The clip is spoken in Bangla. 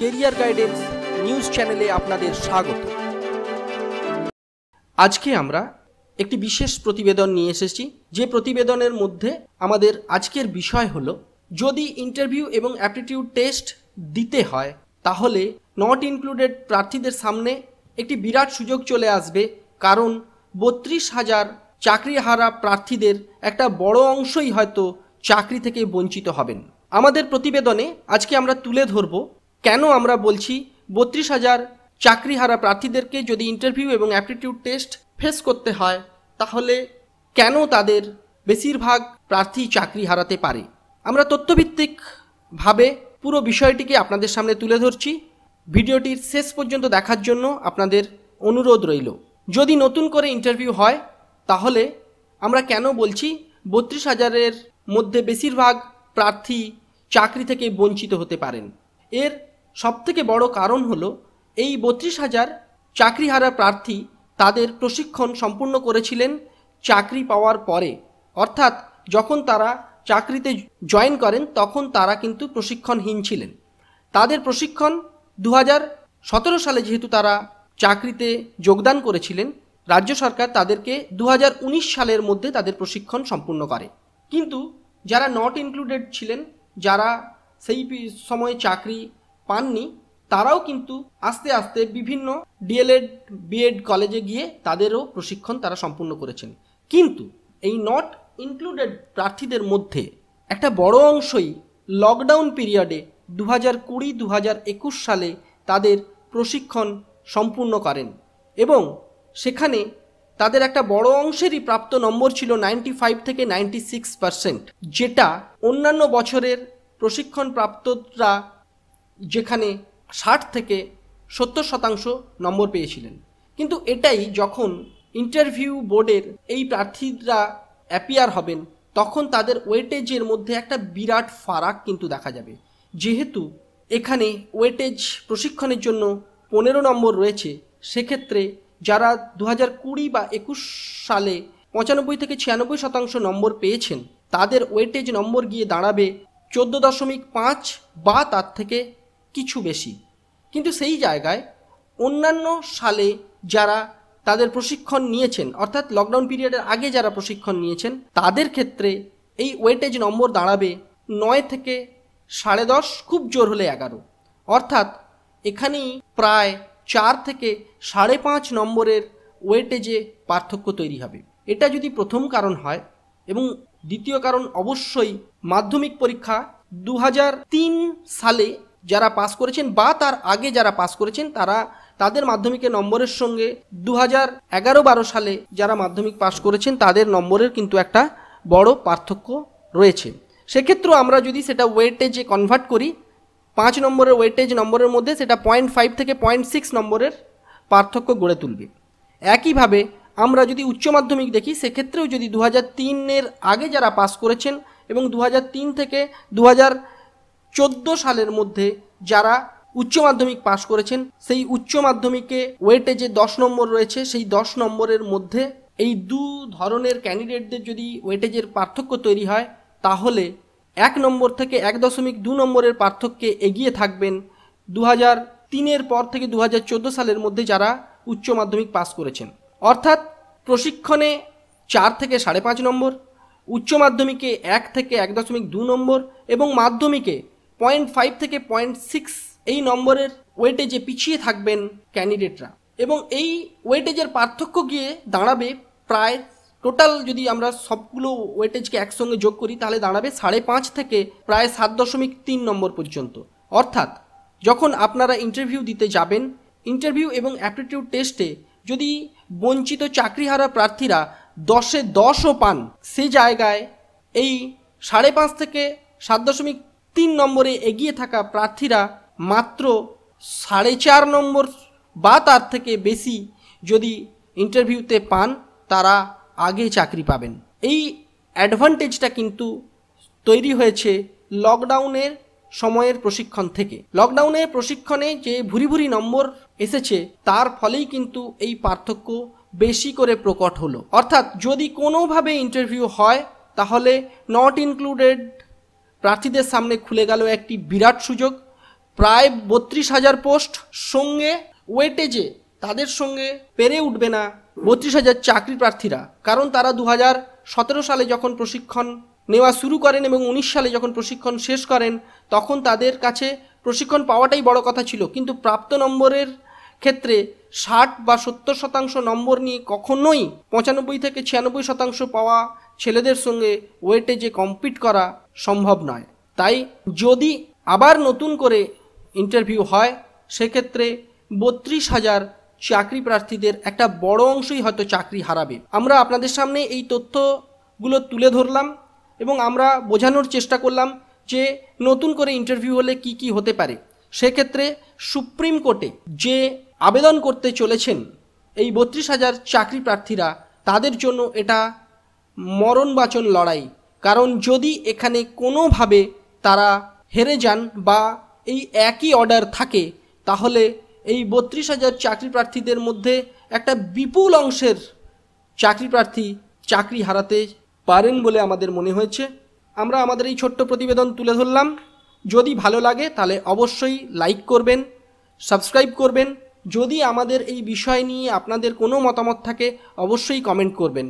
কেরিয়ার গাইডেন্স নিউজ চ্যানেলে আপনাদের স্বাগত। আজকে আমরা একটি বিশেষ প্রতিবেদন নিয়ে এসেছি। যে প্রতিবেদনের মধ্যে আমাদের আজকের বিষয় হলো, যদি ইন্টারভিউ এবং অ্যাপটিটিউড টেস্ট দিতে হয়, তাহলে নট ইনক্লুডেড প্রার্থীদের সামনে একটি বিরাট সুযোগ চলে আসবে। কারণ বত্রিশ হাজার চাকরিহারা প্রার্থীদের একটা বড় অংশই হয়তো চাকরি থেকে বঞ্চিত হবেন। আমাদের প্রতিবেদনে আজকে আমরা তুলে ধরব কেন আমরা বলছি বত্রিশ হাজার চাকরিহারা প্রার্থীদেরকে যদি ইন্টারভিউ এবং অ্যাপটিটিউড টেস্ট ফেস করতে হয়, তাহলে কেন তাদের বেশিরভাগ প্রার্থী চাকরি হারাতে পারে? আমরা তথ্যভিত্তিকভাবে পুরো বিষয়টিকে আপনাদের সামনে তুলে ধরছি। ভিডিওটির শেষ পর্যন্ত দেখার জন্য আপনাদের অনুরোধ রইল। যদি নতুন করে ইন্টারভিউ হয়, তাহলে আমরা কেন বলছি বত্রিশ হাজারের মধ্যে বেশিরভাগ প্রার্থী চাকরি থেকে বঞ্চিত হতে পারেন? এর সবথেকে বড় কারণ হলো এই বত্রিশ হাজার চাকরিহারা প্রার্থী তাদের প্রশিক্ষণ সম্পূর্ণ করেছিলেন চাকরি পাওয়ার পরে। অর্থাৎ যখন তারা চাকরিতে জয়েন করেন, তখন তারা কিন্তু প্রশিক্ষণহীন ছিলেন। তাদের প্রশিক্ষণ দু সালে যেহেতু তারা চাকরিতে যোগদান করেছিলেন, রাজ্য সরকার তাদেরকে দু হাজার উনিশ সালের মধ্যে তাদের প্রশিক্ষণ সম্পূর্ণ করে। কিন্তু যারা নট ইনক্লুডেড ছিলেন, যারা সেই সময়ে চাকরি পাননি। তারাও কিন্তু আস্তে আস্তে বিভিন্ন ডিএলএড, বিএড কলেজে গিয়ে তাদেরও প্রশিক্ষণ তারা সম্পূর্ণ করেছেন। কিন্তু এই নট ইনক্লুডেড প্রার্থীদের মধ্যে একটা বড় অংশই লকডাউন পিরিয়ডে দু হাজার কুড়ি দু হাজার একুশ সালে তাদের প্রশিক্ষণ সম্পূর্ণ করেন এবং সেখানে তাদের একটা বড় অংশেরই প্রাপ্ত নম্বর ছিল নাইনটি ফাইভ থেকে নাইনটি সিক্স পারসেন্ট যেটা অন্যান্য বছরের প্রশিক্ষণ প্রাপ্তরা যেখানে ষাট থেকে সত্তর শতাংশ নম্বর পেয়েছিলেন। কিন্তু এটাই যখন ইন্টারভিউ বোর্ডের এই প্রার্থীরা অ্যাপিয়ার হবেন, তখন তাদের ওয়েটেজের মধ্যে একটা বিরাট ফারাক কিন্তু দেখা যাবে। যেহেতু এখানে ওয়েটেজ প্রশিক্ষণের জন্য পনেরো নম্বর রয়েছে, সেক্ষেত্রে যারা দু হাজার কুড়ি বা একুশ সালে পঁচানব্বই থেকে ছিয়ানব্বই শতাংশ নম্বর পেয়েছেন, তাদের ওয়েটেজ নম্বর গিয়ে দাঁড়াবে চোদ্দ দশমিক পাঁচ বা তার থেকে কিছু বেশি। কিন্তু সেই জায়গায় অন্যান্য সালে যারা তাদের প্রশিক্ষণ নিয়েছেন, অর্থাৎ লকডাউন পিরিয়ডের আগে যারা প্রশিক্ষণ নিয়েছেন, তাদের ক্ষেত্রে এই ওয়েটেজ নম্বর দাঁড়াবে নয় থেকে সাড়ে দশ, খুব জোর হলে এগারো। অর্থাৎ এখানেই প্রায় চার থেকে সাড়ে পাঁচ নম্বরের ওয়েটেজে পার্থক্য তৈরি হবে। এটা যদি প্রথম কারণ হয় এবং দ্বিতীয় কারণ অবশ্যই মাধ্যমিক পরীক্ষা দু হাজার তিন সালে যারা পাস করেছেন বা তার আগে যারা পাস করেছেন, তারা তাদের মাধ্যমিকের নম্বরের সঙ্গে দু হাজার এগারো বারো সালে যারা মাধ্যমিক পাস করেছেন, তাদের নম্বরের কিন্তু একটা বড় পার্থক্য রয়েছে। সেক্ষেত্রেও আমরা যদি সেটা ওয়েটেজে কনভার্ট করি, পাঁচ নম্বরের ওয়েটেজ নম্বরের মধ্যে সেটা পয়েন্ট ফাইভ থেকে পয়েন্ট সিক্স নম্বরের পার্থক্য গড়ে তুলবে। একইভাবে আমরা যদি উচ্চ মাধ্যমিক দেখি, সেক্ষেত্রেও যদি দু হাজার তিনের আগে যারা পাস করেছেন এবং দু হাজার তিন থেকে দু হাজার চোদ্দ সালের মধ্যে যারা উচ্চ মাধ্যমিক পাশ করেছেন, সেই উচ্চ মাধ্যমিকে ওয়েটেজে দশ নম্বর রয়েছে, সেই দশ নম্বরের মধ্যে এই দু ধরনের ক্যান্ডিডেটদের যদি ওয়েটেজের পার্থক্য তৈরি হয়, তাহলে এক নম্বর থেকে এক দশমিক দু নম্বরের পার্থক্যে এগিয়ে থাকবেন দু হাজার তিনের পর থেকে দু হাজার চোদ্দ সালের মধ্যে যারা উচ্চ মাধ্যমিক পাস করেছেন। অর্থাৎ প্রশিক্ষণে চার থেকে সাড়ে পাঁচ নম্বর উচ্চ মাধ্যমিকে এক থেকে এক দশমিক দু নম্বর এবং মাধ্যমিকে পয়েন্ট ফাইভ থেকে পয়েন্ট সিক্স এই নম্বরের ওয়েটেজে পিছিয়ে থাকবেন ক্যান্ডিডেটরা এবং এই ওয়েটেজের পার্থক্য গিয়ে দাঁড়াবে প্রায় টোটাল যদি আমরা সবগুলো ওয়েটেজকে একসঙ্গে যোগ করি, তাহলে দাঁড়াবে সাড়ে পাঁচ থেকে প্রায় সাত দশমিক তিন নম্বর পর্যন্ত। অর্থাৎ যখন আপনারা ইন্টারভিউ দিতে যাবেন ইন্টারভিউ এবং অ্যাপটিটিউড টেস্টে যদি বঞ্চিত চাকরিহারা প্রার্থীরা দশে দশও পান, সে জায়গায় এই সাড়ে পাঁচ থেকে সাত দশমিক তিন নম্বরে এগিয়ে থাকা প্রার্থীরা মাত্র সাড়ে চার নম্বর বা তার থেকে বেশি যদি ইন্টারভিউতে পান, তারা আগে চাকরি পাবেন। এই অ্যাডভান্টেজটা কিন্তু তৈরি হয়েছে লকডাউনের সময়ের প্রশিক্ষণ থেকে। লকডাউনের প্রশিক্ষণে যে ভুরি ভুরি নম্বর এসেছে, তার ফলেই কিন্তু এই পার্থক্য বেশি করে প্রকট হলো। অর্থাৎ যদি কোনোভাবে ইন্টারভিউ হয়, তাহলে নট ইনক্লুডেড প্রার্থীদের সামনে খুলে গেল একটি বিরাট সুযোগ। প্রায় বত্রিশ হাজার পোস্ট সঙ্গে ওয়েটেজে তাদের সঙ্গে পেরে উঠবে না বত্রিশ হাজার চাকরি প্রার্থীরা। কারণ তারা দু হাজার সতেরো সালে যখন প্রশিক্ষণ নেওয়া শুরু করেন এবং উনিশ সালে যখন প্রশিক্ষণ শেষ করেন, তখন তাদের কাছে প্রশিক্ষণ পাওয়াটাই বড় কথা ছিল। কিন্তু প্রাপ্ত নম্বরের ক্ষেত্রে ষাট বা সত্তর শতাংশ নম্বর নিয়ে কখনোই পঁচানব্বই থেকে ছিয়ানব্বই শতাংশ পাওয়া ছেলেদের সঙ্গে ওয়েটেজে কম্পিট করা সম্ভব নয়। তাই যদি আবার নতুন করে ইন্টারভিউ হয়, সেক্ষেত্রে বত্রিশ হাজার চাকরি প্রার্থীদের একটা বড় অংশই হয়তো চাকরি হারাবে। আমরা আপনাদের সামনে এই তথ্যগুলো তুলে ধরলাম এবং আমরা বোঝানোর চেষ্টা করলাম যে নতুন করে ইন্টারভিউ হলে কি কি হতে পারে। সেক্ষেত্রে সুপ্রিম কোর্টে যে আবেদন করতে চলেছেন এই বত্রিশ হাজার চাকরি প্রার্থীরা, তাদের জন্য এটা মরণবাচন লড়াই। কারণ যদি এখানে কোনোভাবে তারা হেরে যান বা এই একই অর্ডার থাকে, তাহলে এই বত্রিশ হাজার চাকরি প্রার্থীদের মধ্যে একটা বিপুল অংশের চাকরি প্রার্থী চাকরি হারাতে পারেন বলে আমাদের মনে হয়েছে। আমরা আমাদের এই ছোট্ট প্রতিবেদন তুলে ধরলাম। যদি ভালো লাগে, তাহলে অবশ্যই লাইক করবেন, সাবস্ক্রাইব করবেন যদি আমাদের এই বিষয় নিয়ে আপনাদের কোনো মতামত থাকে অবশ্যই কমেন্ট করবেন।